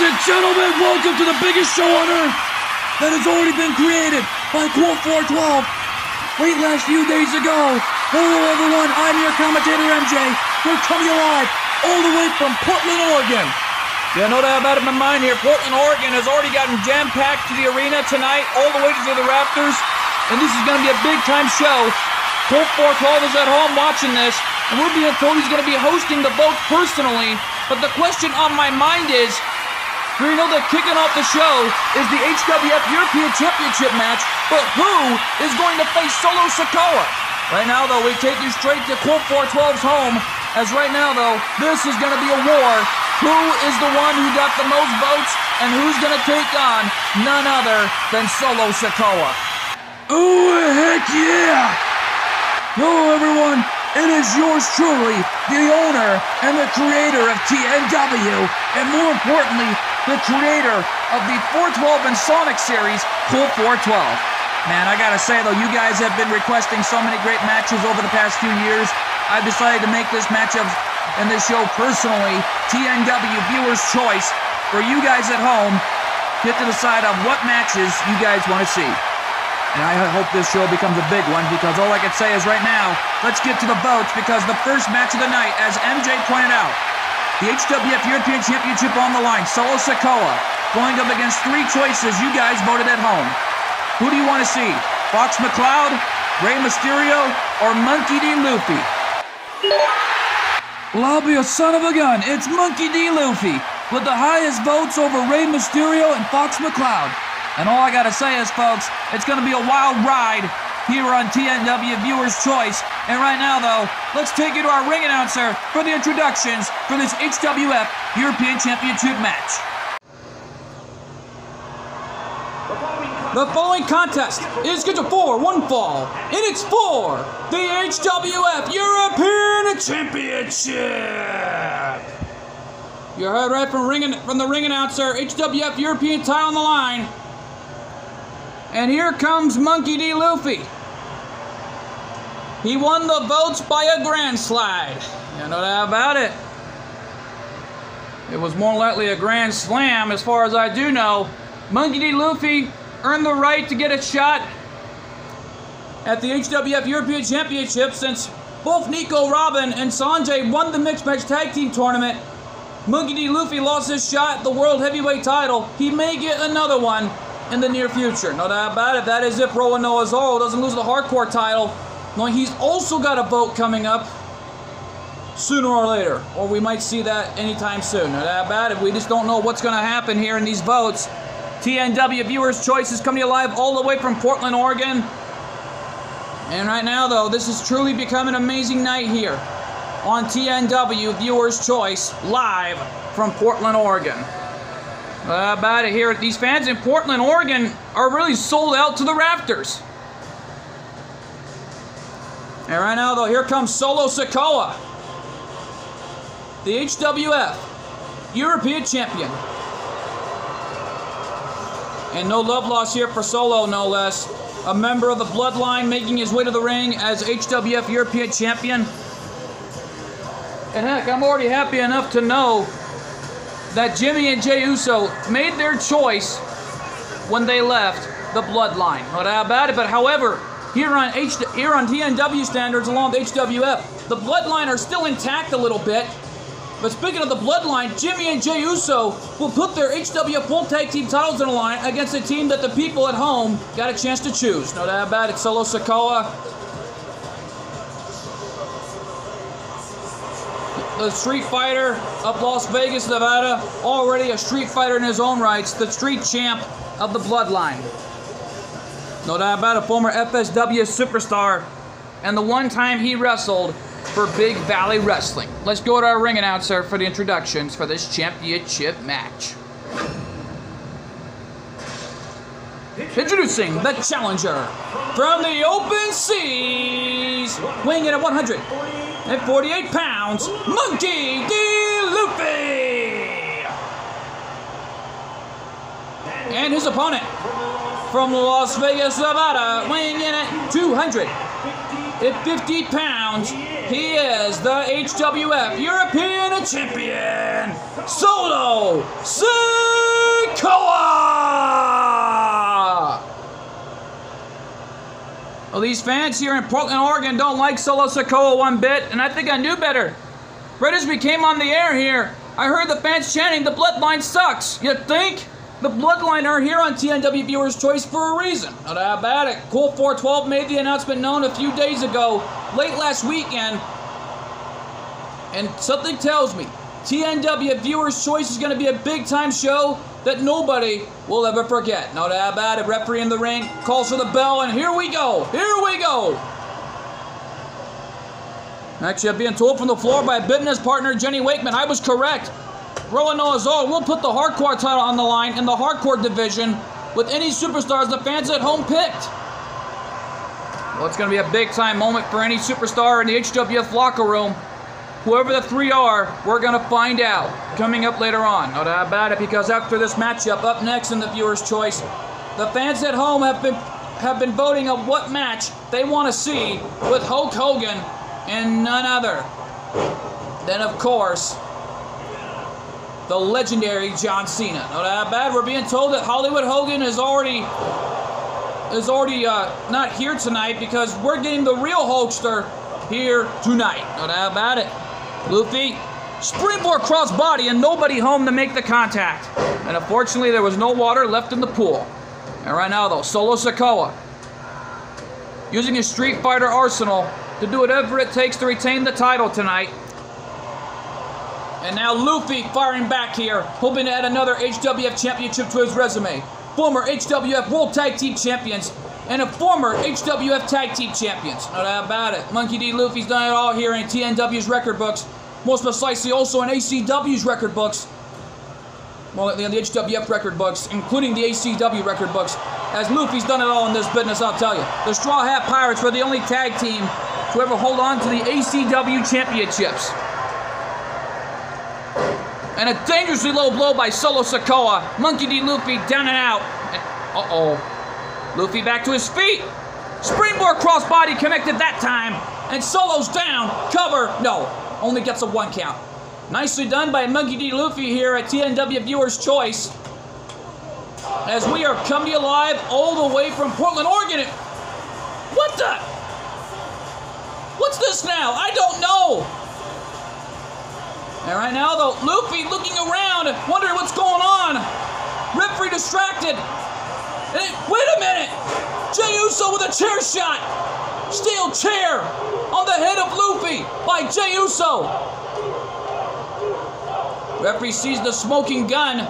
Ladies and gentlemen, welcome to the biggest show on earth that has already been created by Cole 412. Late last few days ago. Hello, everyone. I'm your commentator, MJ. We're coming live all the way from Portland, Oregon. Yeah, no doubt about it in my mind here. Portland, Oregon has already gotten jam-packed to the arena tonight, all the way to the Raptors, and this is going to be a big-time show. Cole 412 is at home watching this, and we're being told he's going to be hosting the vote personally. But the question on my mind is, we know that kicking off the show is the HWF European Championship match, but who is going to face Solo Sikoa? Right now, though, we take you straight to Cole 412's home, as right now, though, this is going to be a war. Who is the one who got the most votes, and who's going to take on none other than Solo Sikoa? Oh, heck yeah! Hello, everyone. It is yours truly, the owner and the creator of TNW, and more importantly, the creator of the 412 and Sonic series, Cool 412. Man, I gotta say though, you guys have been requesting so many great matches over the past few years. I've decided to make this matchup and this show personally TNW Viewers' Choice for you guys at home. Get to decide on what matches you guys want to see. And I hope this show becomes a big one because all I can say is right now, let's get to the votes because the first match of the night, as MJ pointed out, the HWF European Championship on the line, Solo Sikoa, going up against three choices you guys voted at home. Who do you want to see? Fox McCloud, Rey Mysterio, or Monkey D. Luffy? A son of a gun. It's Monkey D. Luffy with the highest votes over Rey Mysterio and Fox McCloud. And all I gotta say is, folks, it's gonna be a wild ride here on TNW Viewers' Choice. And right now, though, let's take you to our ring announcer for the introductions for this HWF European Championship match. The following contest is scheduled for one fall, and it's for the HWF European Championship. You heard right from, from the ring announcer, HWF European title on the line. And here comes Monkey D. Luffy. He won the votes by a grand slide. You know that about it. It was more likely a grand slam, as far as I do know. Monkey D. Luffy earned the right to get a shot at the HWF European Championship since both Nico Robin and Sanji won the mixed match tag team tournament. Monkey D. Luffy lost his shot at the World Heavyweight title. He may get another one in the near future. No doubt about it. That is if Roronoa Zoro doesn't lose the hardcore title. Knowing he's also got a vote coming up sooner or later. Or we might see that anytime soon. No doubt about it. We just don't know what's going to happen here in these votes. TNW Viewers' Choice is coming to you live all the way from Portland, Oregon. And right now, though, this is truly become an amazing night here on TNW Viewers' Choice live from Portland, Oregon. About it here. These fans in Portland, Oregon are really sold out to the Raptors. And right now, though, here comes Solo Sikoa, the HWF European Champion. And no love lost here for Solo, no less. A member of the Bloodline making his way to the ring as HWF European Champion. And heck, I'm already happy enough to know that Jimmy and Jey Uso made their choice when they left the Bloodline. No doubt about it. But however, here on H here on TNW standards, along with HWF, the Bloodline are still intact a little bit. But speaking of the Bloodline, Jimmy and Jey Uso will put their HWF World Tag Team titles on the line against a team that the people at home got a chance to choose. No doubt about it. Solo Sikoa. The Street Fighter of Las Vegas, Nevada. Already a Street Fighter in his own rights. The Street Champ of the Bloodline. No doubt about it. Former FSW superstar. And the one time he wrestled for Big Valley Wrestling. Let's go to our ring announcer for the introductions for this championship match. Introducing the challenger from the open seas, weighing in at 148 pounds, Monkey D. Luffy. And his opponent from Las Vegas, Nevada, weighing in at 200. At 50 pounds, he is the HWF European Champion, Solo Sikoa! Well, these fans here in Portland, Oregon don't like Solo Sikoa one bit, and I think I knew better. Right as we came on the air here, I heard the fans chanting, the bloodline sucks. You think? The bloodline are here on TNW Viewers Choice for a reason. No doubt about it. Cool 412 made the announcement known a few days ago, late last weekend. And something tells me TNW Viewers Choice is going to be a big time show that nobody will ever forget. No doubt about it. Referee in the ring calls for the bell, and here we go. Here we go. Actually, I'm being told from the floor by business partner Jenny Wakeman, I was correct. Rowan Noazar will put the hardcore title on the line in the hardcore division with any superstars the fans at home picked. Well, it's going to be a big time moment for any superstar in the HWF locker room. Whoever the three are, we're going to find out coming up later on. No doubt about it, because after this matchup, up next in the viewer's choice, the fans at home have been have been voting on what match they want to see with Hulk Hogan and none other than, of course, the legendary John Cena. No doubt bad. We're being told that Hollywood Hogan is already is already uh, not here tonight because we're getting the real Hulkster here tonight. No doubt about it. Luffy, springboard crossbody and nobody home to make the contact. And unfortunately, there was no water left in the pool. And right now, though, Solo Sikoa using his Street Fighter arsenal to do whatever it takes to retain the title tonight. And now Luffy firing back here, hoping to add another HWF championship to his resume. Former HWF World Tag Team Champions and a former HWF Tag Team Champions. No doubt about it. Monkey D. Luffy's done it all here in TNW's record books. Most precisely also in ACW's record books. Well, in the HWF record books, including the ACW record books. As Luffy's done it all in this business, I'll tell you. The Straw Hat Pirates were the only tag team to ever hold on to the ACW championships. And a dangerously low blow by Solo Sikoa. Monkey D. Luffy down and out. Uh oh. Luffy back to his feet. Springboard crossbody connected that time. And Solo's down. Cover. No. Only gets a one count. Nicely done by Monkey D. Luffy here at TNW Viewer's Choice. As we are coming to you live all the way from Portland, Oregon. What the? What's this now? I don't know. And right now, though, Luffy looking around, wondering what's going on. Referee distracted. Hey, wait a minute! Jey Uso with a chair shot! Steel chair on the head of Luffy by Jey Uso. Referee sees the smoking gun,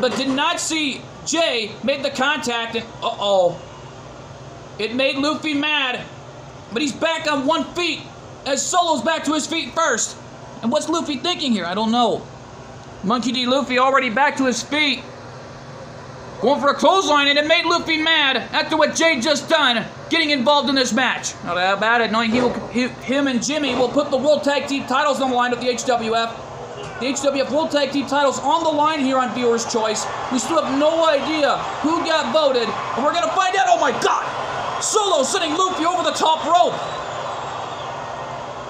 but did not see Jay make the contact, and uh-oh. It made Luffy mad, but he's back on one feet as Solo's back to his feet first. And what's Luffy thinking here? I don't know. Monkey D. Luffy already back to his feet. Going for a clothesline, and it made Luffy mad after what Jey just done, getting involved in this match. Not bad it, knowing he will, he, him and Jimmy will put the World Tag Team titles on the line with the HWF. The HWF World Tag Team titles on the line here on Viewer's Choice. We still have no idea who got voted, and we're gonna find out. Oh my God! Solo sending Luffy over the top rope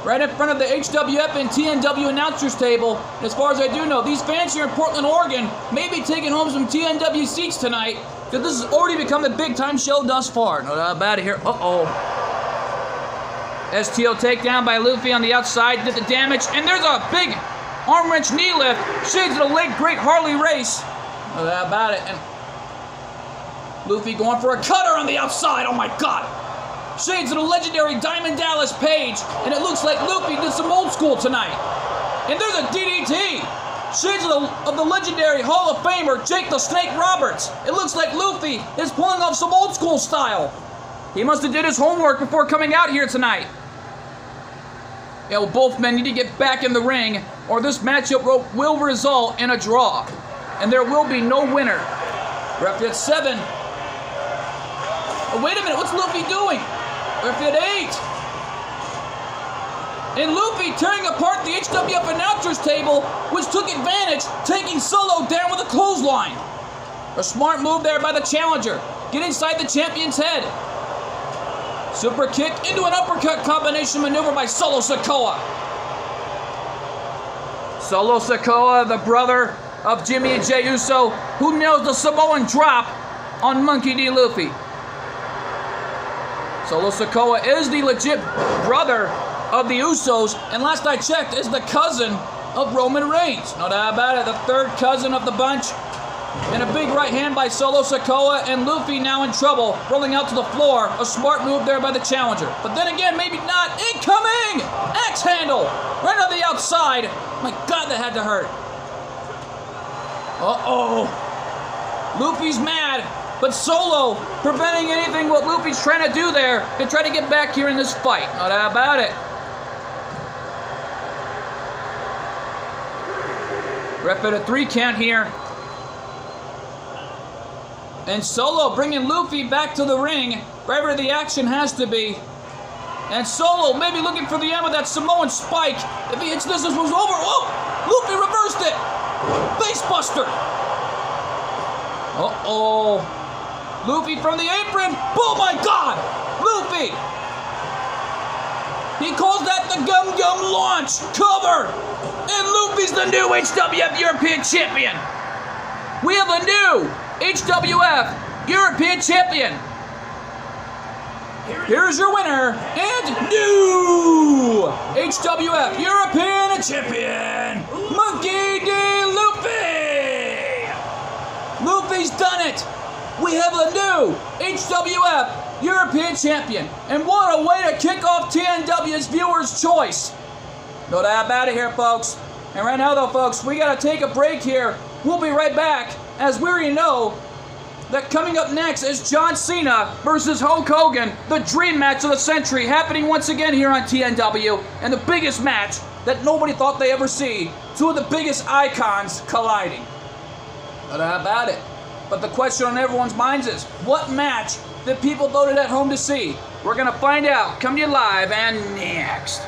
right in front of the HWF and TNW announcers table. As far as I do know, these fans here in Portland, Oregon may be taking home some TNW seats tonight because this has already become a big time show thus far. No doubt about it here. Uh oh. STO takedown by Luffy on the outside did the damage, and there's a big arm wrench knee lift. Shades of the late great Harley Race. No doubt about it. And Luffy going for a cutter on the outside. Oh my god. Shades of the legendary Diamond Dallas Page, and it looks like Luffy did some old school tonight. And there's a DDT. Shades of the, of the legendary Hall of Famer Jake the Snake Roberts. It looks like Luffy is pulling off some old school style. He must have did his homework before coming out here tonight. Yeah, well, both men need to get back in the ring, or this matchup will result in a draw. And there will be no winner. Ref at seven. Oh, wait a minute, what's Luffy doing? Ref at eight. And Luffy tearing apart the HWF announcers table, which took advantage, taking Solo down with a clothesline. A smart move there by the challenger. Get inside the champion's head. Super kick into an uppercut combination maneuver by Solo Sikoa. Solo Sikoa, the brother of Jimmy and Jey Uso, who nails the Samoan drop on Monkey D. Luffy. Solo Sikoa is the legit brother of the Usos, and last I checked, is the cousin of Roman Reigns. No doubt about it, the third cousin of the bunch. And a big right hand by Solo Sikoa, and Luffy now in trouble, rolling out to the floor. A smart move there by the challenger. But then again, maybe not. Incoming! Axe handle! Right on the outside. My god, that had to hurt. Uh oh. Luffy's mad, but Solo preventing anything what Luffy's trying to do there to try to get back here in this fight. No doubt about it. Rep at a three count here. And Solo bringing Luffy back to the ring, wherever the action has to be. And Solo maybe looking for the end with that Samoan spike. If he hits this, this was over. Oh! Luffy reversed it! Facebuster! Uh-oh. Luffy from the apron. Oh my god! Luffy! He calls that the Gum Gum launch cover! And Luffy's the new HWF European Champion! We have a new HWF European Champion! Here's your winner and new HWF European Champion, Monkey D. Luffy! Luffy's done it! We have a new HWF European Champion. And what a way to kick off TNW's Viewer's Choice. No doubt about it here, folks. And right now, though, folks, we got to take a break here. We'll be right back, as we already know that coming up next is John Cena versus Hulk Hogan, the dream match of the century, happening once again here on TNW, and the biggest match that nobody thought they ever see. Two of the biggest icons colliding. Doubt about it. But the question on everyone's minds is, what match did people voted at home to see? We're gonna find out. Come to you live and next.